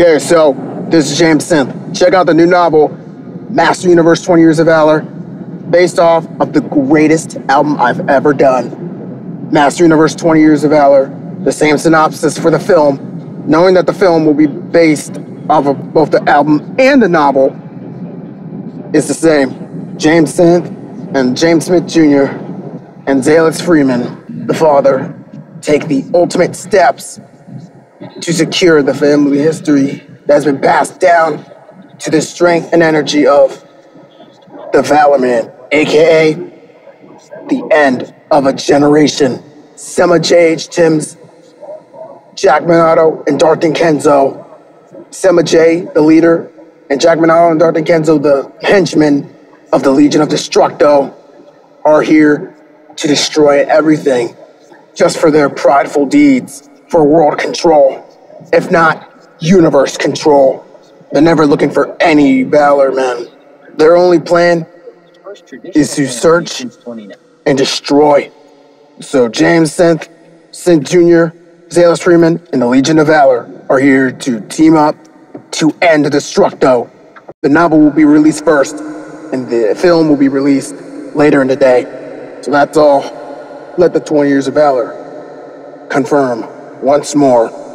Okay, so this is James Synth. Check out the new novel, Master Universe 20 Years of Valor, based off of the greatest album I've ever done. Master Universe 20 Years of Valor, the same synopsis for the film, knowing that the film will be based off of both the album and the novel, is the same. James Synth and James Synth Jr. and Zealous Freeman, the father, take the ultimate steps to secure the family history that's been passed down to the strength and energy of the Valor Man, aka the end of a generation. Sema J.H. Timms, Jack Minato, and Darton Kenzo. Sema J, the leader, and Jack Minato and Darton Kenzo, the henchmen of the Legion of Destructo, are here to destroy everything just for their prideful deeds for world control, if not universe control. They're never looking for any valor, man. Their only plan is to search and destroy. So James Synth, Synth Jr., Zealous Freeman, and the Legion of Valor are here to team up to end Destructo. The novel will be released first, and the film will be released later in the day. So that's all. Let the 20 years of valor confirm once more